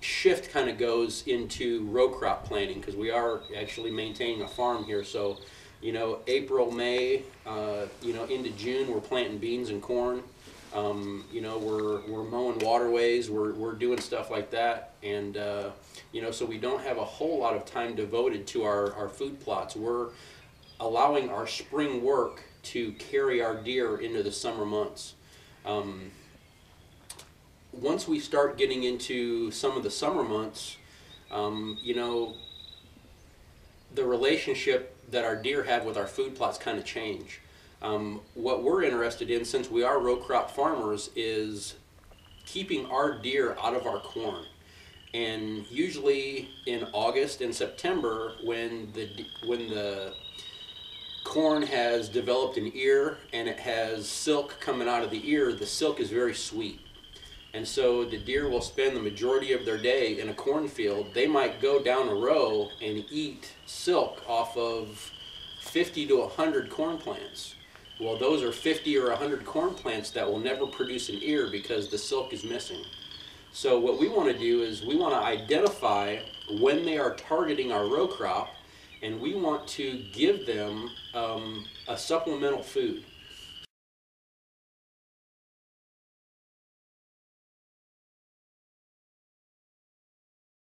shift kind of goes into row crop planting because we are actually maintaining a farm here. So, you know, April, May, uh, you know, into June, we're planting beans and corn. Um, you know, we're, we're mowing waterways, we're, we're doing stuff like that. And, uh, you know, so we don't have a whole lot of time devoted to our, our food plots. We're allowing our spring work to carry our deer into the summer months. Um, once we start getting into some of the summer months, um, you know, the relationship that our deer have with our food plots kind of change. Um, what we're interested in, since we are row crop farmers, is keeping our deer out of our corn. And usually in August and September, when the when the corn has developed an ear and it has silk coming out of the ear, the silk is very sweet. And so the deer will spend the majority of their day in a cornfield. They might go down a row and eat silk off of 50 to 100 corn plants. Well, those are 50 or 100 corn plants that will never produce an ear because the silk is missing. So what we want to do is we want to identify when they are targeting our row crop and we want to give them um, a supplemental food.